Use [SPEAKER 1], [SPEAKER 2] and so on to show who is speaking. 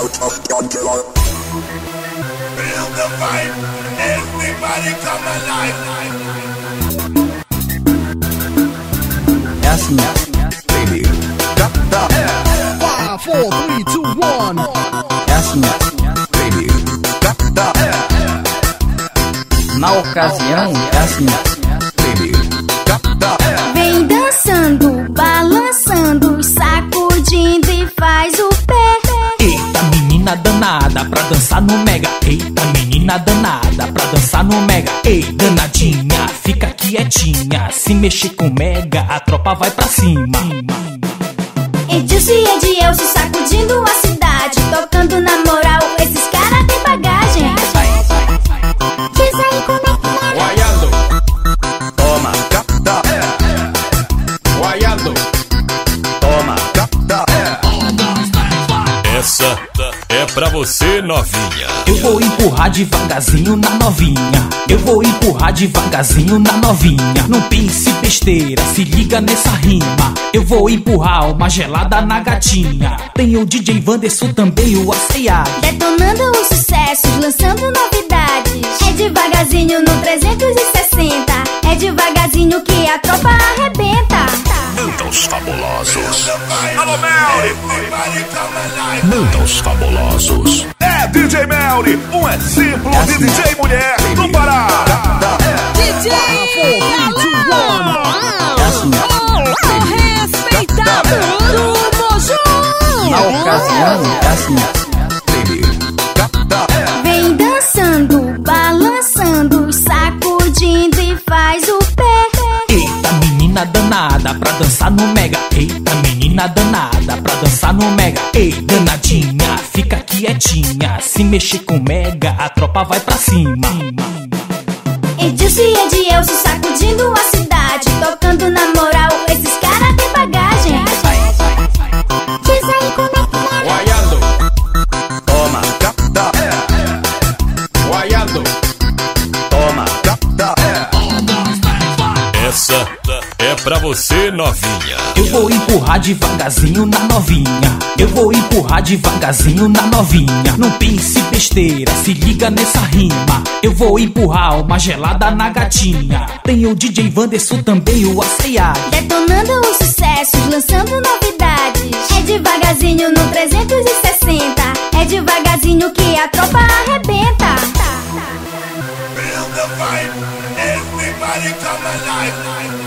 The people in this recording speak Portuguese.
[SPEAKER 1] out of your killer.
[SPEAKER 2] Feel the vibe, everybody come alive.
[SPEAKER 3] É assim, Baby, da, da,
[SPEAKER 4] Five, four, three, two, one.
[SPEAKER 3] é assim. baby, da, da, Na ocasião, é assim.
[SPEAKER 5] Menina danada pra dançar no mega. Eita menina danada pra dançar no mega. Ei, danadinha, fica quietinha. Se mexer com mega, a tropa vai pra cima.
[SPEAKER 1] Edilson e Edielso sacudindo a cidade, tocando na moral. Esses caras têm bagagem.
[SPEAKER 6] Diz aí como é que
[SPEAKER 7] é. Guayando,
[SPEAKER 2] toma,
[SPEAKER 7] guayando.
[SPEAKER 2] toma,
[SPEAKER 8] da,
[SPEAKER 9] Essa é pra você, novinha. Eu
[SPEAKER 5] vou empurrar devagarzinho na novinha. Eu vou empurrar devagarzinho na novinha. Não pense besteira, se liga nessa rima. Eu vou empurrar uma gelada na gatinha. Tem o DJ Wanderson também, o Aceiade.
[SPEAKER 1] Detonando os sucessos, lançando novidades. É devagarzinho no 360. É devagarzinho que a tropa arrebenta.
[SPEAKER 8] Manda os fabulosos.
[SPEAKER 10] Alô, Mel! Everybody come alive.
[SPEAKER 8] Manda os fabulosos.
[SPEAKER 10] É DJ Melly, um exemplo de DJ mulher no Pará.
[SPEAKER 4] DJ one.
[SPEAKER 3] É assim. Na ocasião, é assim. baby,
[SPEAKER 5] da, da, menina danada pra dançar no mega. Ei, danadinha, fica quietinha. Se mexer com mega, a tropa vai pra cima.
[SPEAKER 1] Edilson e Edielso sacudindo a cidade, tocando na moral.
[SPEAKER 9] É pra você, novinha. Eu
[SPEAKER 5] vou empurrar devagarzinho na novinha. Eu vou empurrar devagarzinho na novinha. Não pense besteira, se liga nessa rima. Eu vou empurrar uma gelada na gatinha. Tem o DJ Vanderson também, o Aceiai.
[SPEAKER 1] Detonando os sucessos, lançando novidades. É devagarzinho no 360. É devagarzinho que a tropa arrebenta.
[SPEAKER 2] Feel the vibe, everybody come alive.